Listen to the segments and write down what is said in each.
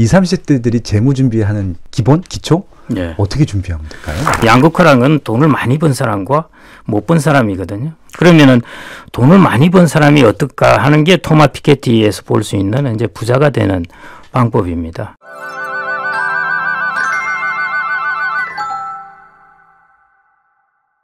20, 30대들이 재무 준비하는 기본 기초 예. 어떻게 준비하면 될까요? 양극화랑은 돈을 많이 번 사람과 못 번 사람이거든요. 그러면은 돈을 많이 번 사람이 어떨까 하는 게 토마 피케티에서 볼 수 있는 이제 부자가 되는 방법입니다.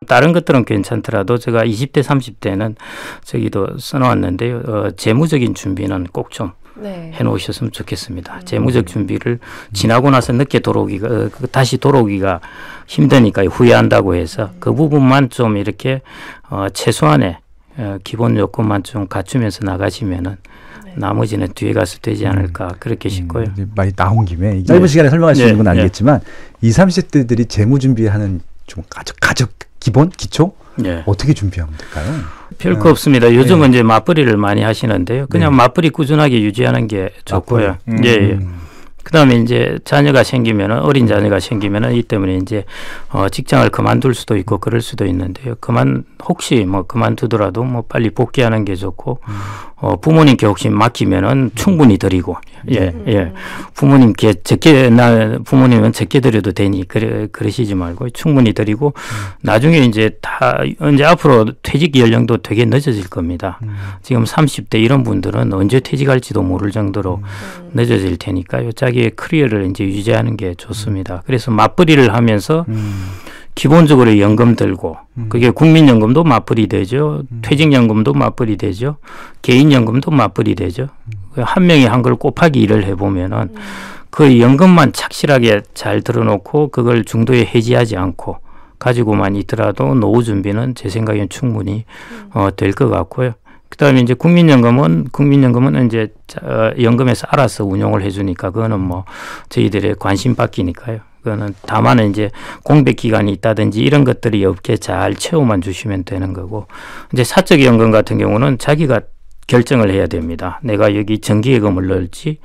다른 것들은 괜찮더라도 제가 20대, 30대는 저기도 써놓았는데요. 어, 재무적인 준비는 꼭 좀 네. 해놓으셨으면 좋겠습니다. 재무적 준비를 지나고 나서 늦게 돌아오기가 어, 그 다시 돌아오기가 힘드니까 후회한다고 해서 그 부분만 좀 이렇게 어, 최소한의 어, 기본 요건만 좀 갖추면서 나가시면은 나머지는 뒤에 가서 되지 않을까 그렇게 싶고요. 음, 많이 나온 김에 짧은 네. 시간에 설명할 수 네, 있는 건 네. 아니겠지만 20, 30대들이 재무 준비하는 좀 가적 가적 기본 기초 예. 어떻게 준비하면 될까요? 별거 없습니다. 요즘은 이제 맞벌이를 많이 하시는데요. 그냥 맞벌이 꾸준하게 유지하는 게 좋고요. 맞벌이. 예, 예. 음. 그다음에 이제 자녀가 생기면은 어린 자녀가 생기면은 이 때문에 이제 어 직장을 그만둘 수도 있고 그럴 수도 있는데요. 그만 혹시 뭐 그만두더라도 뭐 빨리 복귀하는 게 좋고 어 부모님께 혹시 맡기면은 충분히 드리고 예 예. 부모님께 적게 나 부모님은 적게 드려도 되니 그래 그러시지 말고 충분히 드리고 나중에 이제 다 이제 앞으로 퇴직 연령도 되게 늦어질 겁니다. 지금 30대 이런 분들은 언제 퇴직할지도 모를 정도로 늦어질 테니까요. 자기의 커리어를 이제 유지하는 게 좋습니다. 그래서 맞벌이를 하면서 음. 기본적으로 연금 들고 그게 국민연금도 맞벌이 되죠. 퇴직연금도 맞벌이 되죠. 개인연금도 맞벌이 되죠. 그 한 명이 한 걸 곱하기 일을 해보면은 그 연금만 착실하게 잘 들어놓고 그걸 중도에 해지하지 않고 가지고만 있더라도 노후 준비는 제 생각엔 충분히 어, 될 것 같고요. 그다음에 이제 국민연금은 국민연금은 이제 자- 어, 연금에서 알아서 운용을 해주니까 그거는 뭐 저희들의 관심 받기니까요. 그거는 다만 이제 공백 기간이 있다든지 이런 것들이 없게 잘 채워만 주시면 되는 거고 이제 사적 연금 같은 경우는 자기가 결정을 해야 됩니다. 내가 여기 정기예금을 넣을지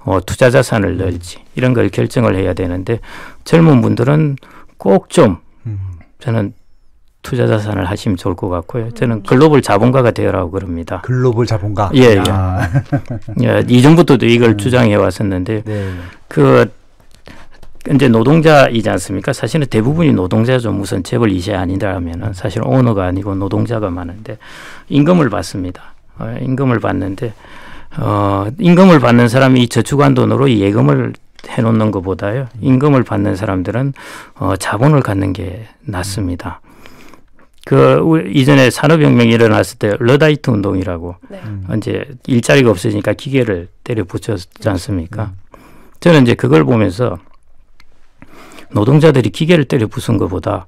어, 투자 자산을 넣을지 이런 걸 결정을 해야 되는데 젊은 분들은 꼭좀 음. 저는 투자 자산을 하시면 좋을 것 같고요. 저는 글로벌 자본가가 되어라고 그럽니다. 글로벌 자본가. 예, 예. 아, 예, 이전부터도 이걸 주장해 왔었는데 네. 그 이제 노동자이지 않습니까? 사실은 대부분이 노동자죠. 무슨 재벌 이세 아니라면은 사실 오너가 아니고 노동자가 많은데 임금을 받습니다. 어, 임금을 받는데 어, 임금을 받는 사람이 이 저축한 돈으로 이 예금을 해놓는 것보다요. 임금을 받는 사람들은 어, 자본을 갖는 게 낫습니다. 그 이전에 산업혁명이 일어났을 때 러다이트 운동이라고 네. 이제 일자리가 없으니까 기계를 때려 부쉈지 않습니까? 저는 이제 그걸 보면서 노동자들이 기계를 때려 부순 것보다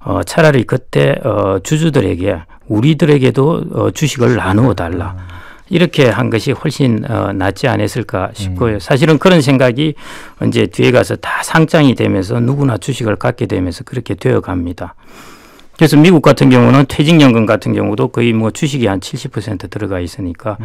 어, 차라리 그때 어, 주주들에게 우리들에게도 어, 주식을 나누어 달라. 이렇게 한 것이 훨씬 어, 낫지 않았을까 싶고요. 사실은 그런 생각이 이제 뒤에 가서 다 상장이 되면서 누구나 주식을 갖게 되면서 그렇게 되어 갑니다. 그래서 미국 같은 경우는 퇴직연금 같은 경우도 거의 뭐 주식이 한 70% 들어가 있으니까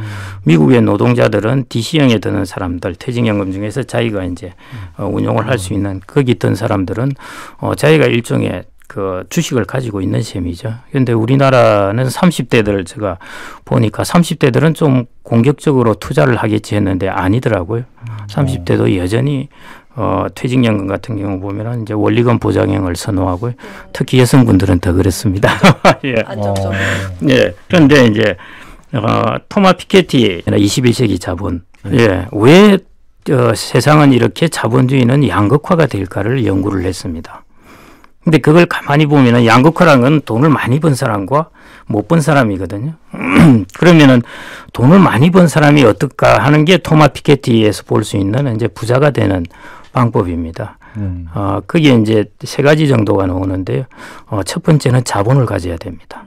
미국의 노동자들은 DC형에 드는 사람들 퇴직연금 중에서 자기가 이제 어, 운용을 할 수 있는 거기 든 사람들은 어, 자기가 일종의 그 주식을 가지고 있는 셈이죠. 그런데 우리나라는 30대들 제가 보니까 30대들은 좀 공격적으로 투자를 하겠지 했는데 아니더라고요. 30대도 여전히 어, 퇴직연금 같은 경우 보면은 이제 원리금 보장형을 선호하고요. 특히 여성분들은 더 그렇습니다. 예. 안정적으로. 예. 그런데 이제 어, 토마 피케티 21세기 자본. 예. 왜 어, 세상은 이렇게 자본주의는 양극화가 될까를 연구를 했습니다. 근데 그걸 가만히 보면은 양극화라는 건 돈을 많이 번 사람과 못 번 사람이거든요. 그러면은 돈을 많이 번 사람이 어떨까 하는 게 토마 피케티에서 볼 수 있는 이제 부자가 되는 방법입니다. 음. 어, 그게 이제 세 가지 정도가 나오는데요. 어, 첫 번째는 자본을 가져야 됩니다.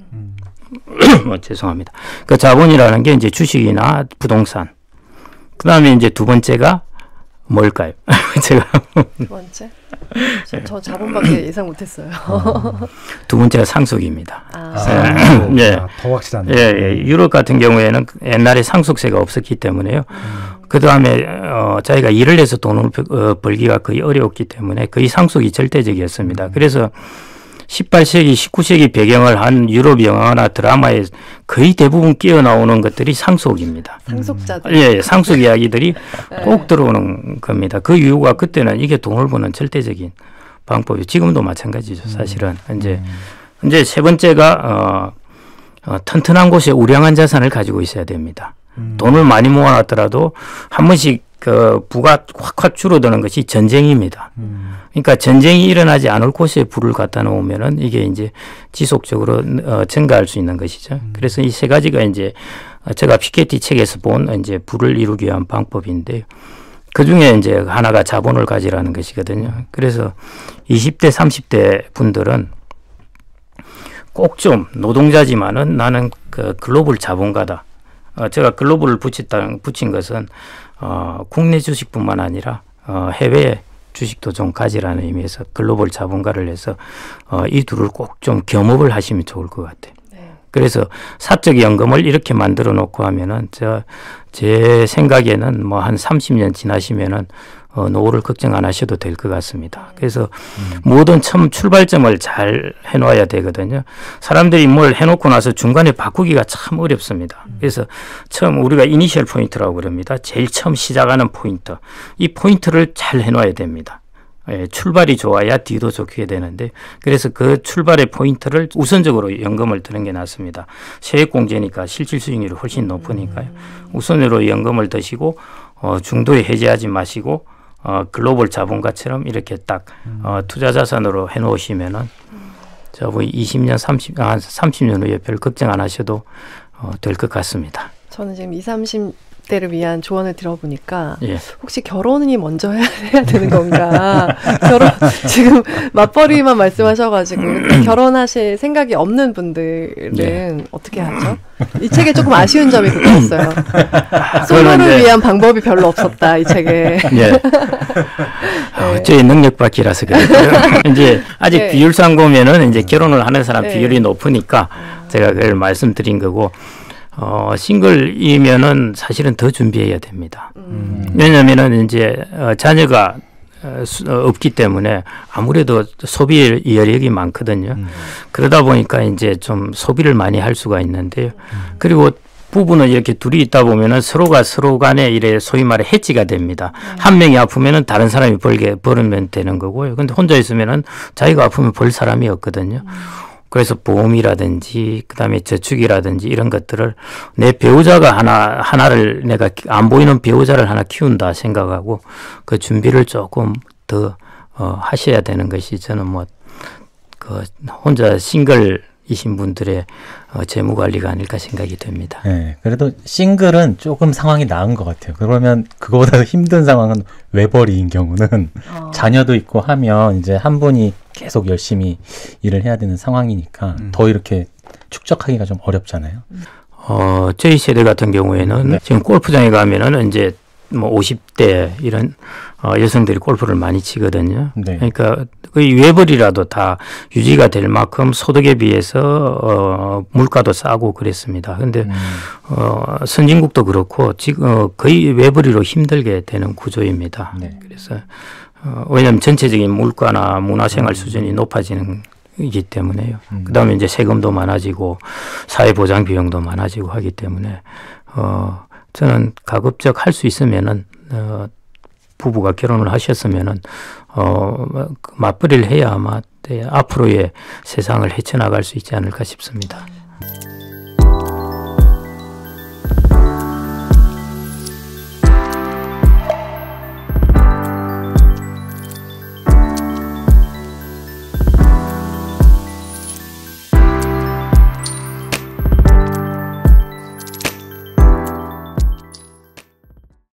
어, 죄송합니다. 그 자본이라는 게 이제 주식이나 부동산. 그 다음에 이제 두 번째가 뭘까요? 제가 두 번째. 저, 저 자본밖에 예상 못했어요. 두 번째가 상속입니다. 아, 아, 예. 아, 더 확실하네. 예, 예. 유럽 같은 경우에는 옛날에 상속세가 없었기 때문에요. 그 다음에 어, 자기가 일을 해서 돈을 벌- 어, 벌기가 거의 어려웠기 때문에 거의 상속이 절대적이었습니다. 그래서 18세기, 19세기 배경을 한 유럽 영화나 드라마에 거의 대부분 끼어 나오는 것들이 상속입니다. 상속자들. 예, 예, 상속 이야기들이 꼭 들어오는 겁니다. 그 이유가 그때는 이게 돈을 버는 절대적인 방법이 지금도 마찬가지죠. 사실은 이제 이제 세 번째가 어, 어, 튼튼한 곳에 우량한 자산을 가지고 있어야 됩니다. 돈을 많이 모아놨더라도 한 번씩 그 부가 확확 줄어드는 것이 전쟁입니다. 그러니까 전쟁이 일어나지 않을 곳에 불을 갖다 놓으면은 이게 이제 지속적으로 어, 증가할 수 있는 것이죠. 그래서 이 세 가지가 이제 어, 제가 피케티 책에서 본 이제 불을 이루기 위한 방법인데 그 중에 이제 하나가 자본을 가지라는 것이거든요. 그래서 20대, 30대 분들은 꼭 좀 노동자지만은 나는 그 글로벌 자본가다. 어, 제가 글로벌을 붙였다, 붙인 것은 어, 국내 주식뿐만 아니라 어, 해외 주식도 좀 가지라는 의미에서 글로벌 자본가를 해서 어, 이 둘을 꼭 좀 겸업을 하시면 좋을 것 같아요. 네. 그래서 사적 연금을 이렇게 만들어 놓고 하면은 저 제 생각에는 뭐 한 30년 지나시면은 어, 노후를 걱정 안 하셔도 될 것 같습니다. 그래서 모든 처음 출발점을 잘 해놓아야 되거든요. 사람들이 뭘 해놓고 나서 중간에 바꾸기가 참 어렵습니다. 그래서 처음 우리가 initial point라고 그럽니다. 제일 처음 시작하는 포인트. 이 포인트를 잘 해놔야 됩니다. 예, 출발이 좋아야 뒤도 좋게 되는데 그래서 그 출발의 포인트를 우선적으로 연금을 드는 게 낫습니다. 세액공제니까 실질 수익률이 훨씬 높으니까요. 우선으로 연금을 드시고 어, 중도에 해지하지 마시고 어, 글로벌 자본가처럼 이렇게 딱 어, 투자 자산으로 해놓으시면은 저뭐 20년, 30, 아, 30년 후에 별 걱정 안 하셔도 어, 될 것 같습니다. 저는 지금 20, 30 대를 위한 조언을 들어보니까 예. 혹시 결혼이 먼저 해야, 해야 되는 건가? 결혼 지금 맞벌이만 말씀하셔가지고 결혼하실 생각이 없는 분들은 예. 어떻게 하죠? 이 책에 조금 아쉬운 점이 그거였어요. 솔로를 위한 방법이 별로 없었다 이 책에. 예. 어, 저희 능력 밖이라서 그랬고요. 이제 아직 네. 비율상 보면은 이제 결혼을 하는 사람 네. 비율이 높으니까 제가 그걸 말씀드린 거고 어, 싱글이면은 사실은 더 준비해야 됩니다. 음. 왜냐면은 이제 어, 자녀가 어, 수- 어, 없기 때문에 아무래도 소비 여력이 많거든요. 그러다 보니까 이제 좀 소비를 많이 할 수가 있는데요. 그리고 부부는 이렇게 둘이 있다 보면은 서로가 서로 간에 이래 소위 말해 해지가 됩니다. 한 명이 아프면은 다른 사람이 벌게 벌으면 되는 거고요. 근데 혼자 있으면은 자기가 아프면 벌 사람이 없거든요. 그래서 보험이라든지 그다음에 저축이라든지 이런 것들을 내 배우자가 하나 하나를 내가 안 보이는 배우자를 하나 키운다 생각하고 그 준비를 조금 더 어, 하셔야 되는 것이 저는 뭐 그 혼자 싱글 이신 분들의 어, 재무 관리가 아닐까 생각이 됩니다. 네, 그래도 싱글은 조금 상황이 나은 것 같아요. 그러면 그거보다 더 힘든 상황은 외벌이인 경우는 어. 자녀도 있고 하면 이제 한 분이 계속 열심히 일을 해야 되는 상황이니까 더 이렇게 축적하기가 좀 어렵잖아요. 어, 저희 세대 같은 경우에는 네. 지금 골프장에 가면은 이제 뭐 50대 이런 어, 여성들이 골프를 많이 치거든요. 네. 그러니까 거의 외벌이라도 다 유지가 될 만큼 소득에 비해서 어, 물가도 싸고 그랬습니다. 근데 음. 어, 선진국도 그렇고 지금 어, 거의 외벌이로 힘들게 되는 구조입니다. 네. 그래서 어, 왜냐하면 전체적인 물가나 문화생활 수준이 높아지는 이기 때문에요. 음. 그다음에 이제 세금도 많아지고 사회보장 비용도 많아지고 하기 때문에 어 저는 가급적 할 수 있으면은 어 부부가 결혼을 하셨으면은 어 맞벌이를 해야 아마 네, 앞으로의 세상을 헤쳐나갈 수 있지 않을까 싶습니다.